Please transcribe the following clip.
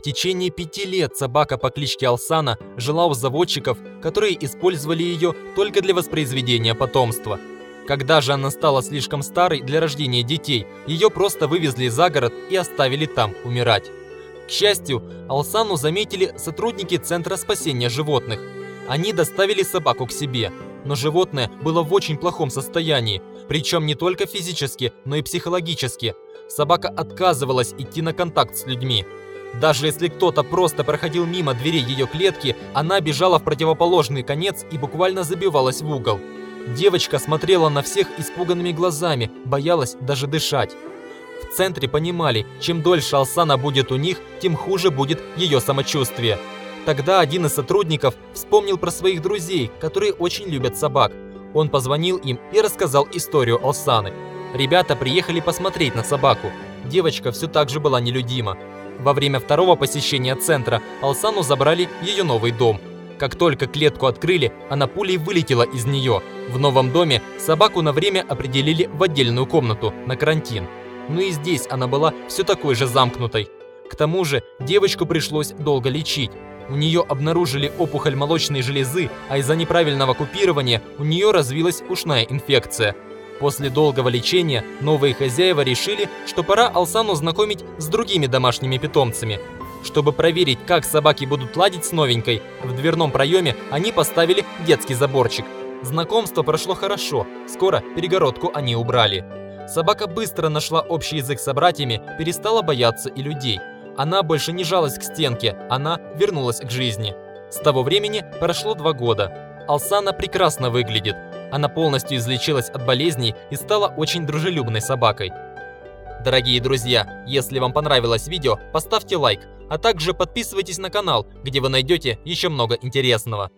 В течение пяти лет собака по кличке Алсана жила у заводчиков, которые использовали ее только для воспроизведения потомства. Когда же она стала слишком старой для рождения детей, ее просто вывезли за город и оставили там умирать. К счастью, Алсану заметили сотрудники Центра спасения животных. Они доставили собаку к себе, но животное было в очень плохом состоянии, причем не только физически, но и психологически. Собака отказывалась идти на контакт с людьми. Даже если кто-то просто проходил мимо дверей ее клетки, она бежала в противоположный конец и буквально забивалась в угол. Девочка смотрела на всех испуганными глазами, боялась даже дышать. В центре понимали, чем дольше Алсана будет у них, тем хуже будет ее самочувствие. Тогда один из сотрудников вспомнил про своих друзей, которые очень любят собак. Он позвонил им и рассказал историю Алсаны. Ребята приехали посмотреть на собаку. Девочка все так же была нелюдима. Во время второго посещения центра Алсану забрали ее новый дом. Как только клетку открыли, она пулей вылетела из нее. В новом доме собаку на время определили в отдельную комнату, на карантин. Но и здесь она была все такой же замкнутой. К тому же девочку пришлось долго лечить. У нее обнаружили опухоль молочной железы, а из-за неправильного купирования у нее развилась ушная инфекция – После долгого лечения новые хозяева решили, что пора Алсану знакомить с другими домашними питомцами. Чтобы проверить, как собаки будут ладить с новенькой, в дверном проеме они поставили детский заборчик. Знакомство прошло хорошо, скоро перегородку они убрали. Собака быстро нашла общий язык с собратьями, перестала бояться и людей. Она больше не жалась к стенке, она вернулась к жизни. С того времени прошло два года. Алсана прекрасно выглядит, она полностью излечилась от болезней и стала очень дружелюбной собакой. Дорогие друзья, если вам понравилось видео, поставьте лайк, а также подписывайтесь на канал, где вы найдете еще много интересного.